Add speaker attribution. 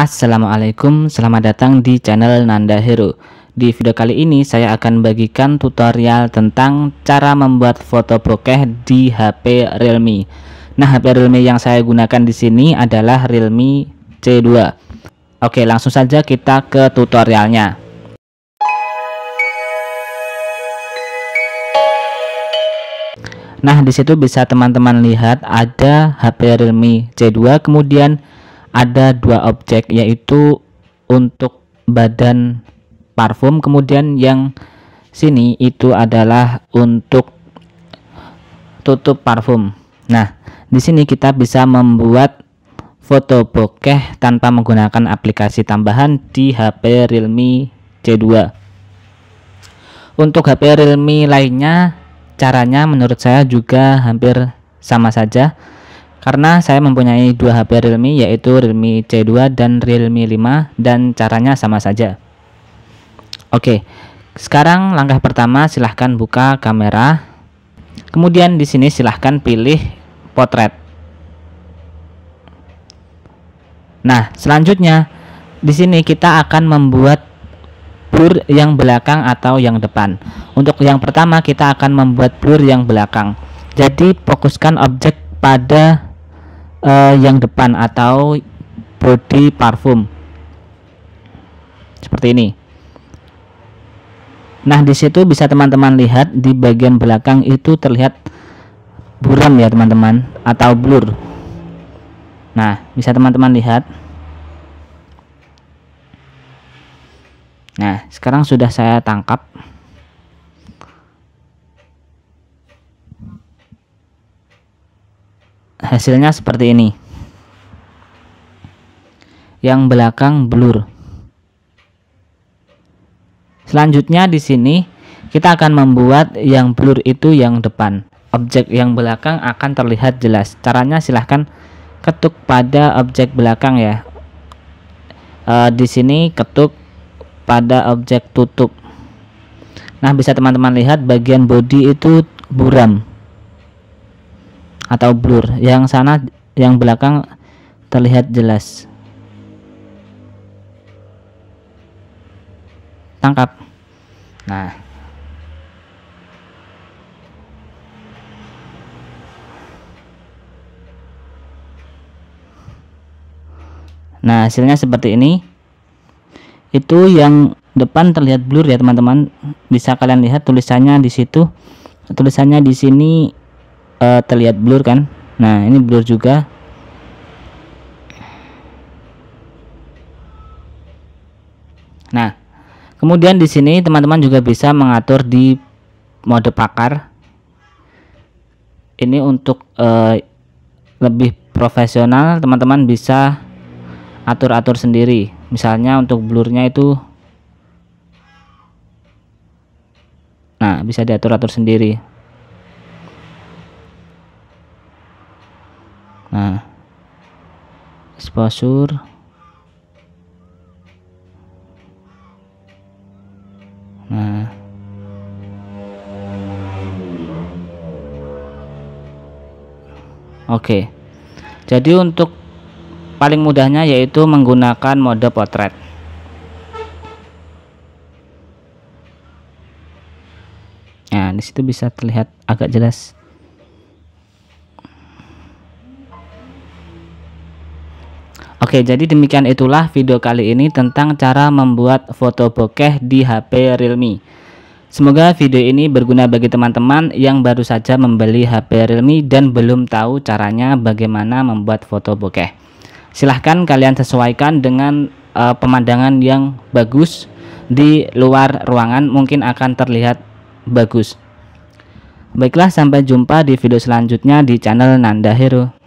Speaker 1: Assalamualaikum, selamat datang di channel Nanda Hero. Di video kali ini saya akan bagikan tutorial tentang cara membuat foto bokeh di HP Realme. Nah, HP Realme yang saya gunakan di sini adalah Realme C2. Oke, langsung saja kita ke tutorialnya. Nah, di situ bisa teman-teman lihat ada HP Realme C2, kemudian ada dua objek yaitu untuk badan parfum kemudian yang sini itu adalah untuk tutup parfum. Nah di sini kita bisa membuat foto bokeh tanpa menggunakan aplikasi tambahan di HP Realme C2 untuk HP Realme lainnya caranya menurut saya juga hampir sama saja karena saya mempunyai dua HP Realme yaitu Realme C2 dan Realme 5 dan caranya sama saja. Oke sekarang langkah pertama silahkan buka kamera. Kemudian di sini silahkan pilih potret. Nah selanjutnya di sini kita akan membuat blur yang belakang atau yang depan. Untuk yang pertama kita akan membuat blur yang belakang. Jadi fokuskan objek pada uh, yang depan atau body parfum. Seperti ini. Nah di situ bisa teman-teman lihat di bagian belakang itu terlihat buram ya teman-teman atau blur. Nah bisa teman-teman lihat. Nah sekarang sudah saya tangkap hasilnya seperti ini. Yang belakang blur. Selanjutnya di sini kita akan membuat yang blur itu yang depan. Objek yang belakang akan terlihat jelas. Caranya silahkan ketuk pada objek belakang ya. E, di sini ketuk pada objek tutup. Nah bisa teman-teman lihat bagian body itu buram atau blur. Yang sana yang belakang terlihat jelas. Tangkap. Nah. Nah hasilnya seperti ini. Itu yang depan terlihat blur ya teman-teman. Bisa kalian lihat tulisannya di situ. Tulisannya di sini uh, terlihat blur kan? Nah ini blur juga. Nah kemudian di sini teman-teman juga bisa mengatur di mode pakar. Ini untuk uh, lebih profesional teman-teman bisa atur-atur sendiri. Misalnya untuk blurnya itu nah bisa diatur-atur sendiri exposure nah. Oke. Jadi untuk paling mudahnya yaitu menggunakan mode potret. Nah di situ bisa terlihat agak jelas Oke jadi demikian itulah video kali ini tentang cara membuat foto bokeh di HP Realme. Semoga video ini berguna bagi teman-teman yang baru saja membeli HP Realme dan belum tahu caranya bagaimana membuat foto bokeh. Silahkan kalian sesuaikan dengan uh, pemandangan yang bagus di luar ruangan mungkin akan terlihat bagus. Baiklah sampai jumpa di video selanjutnya di channel Nanda Hero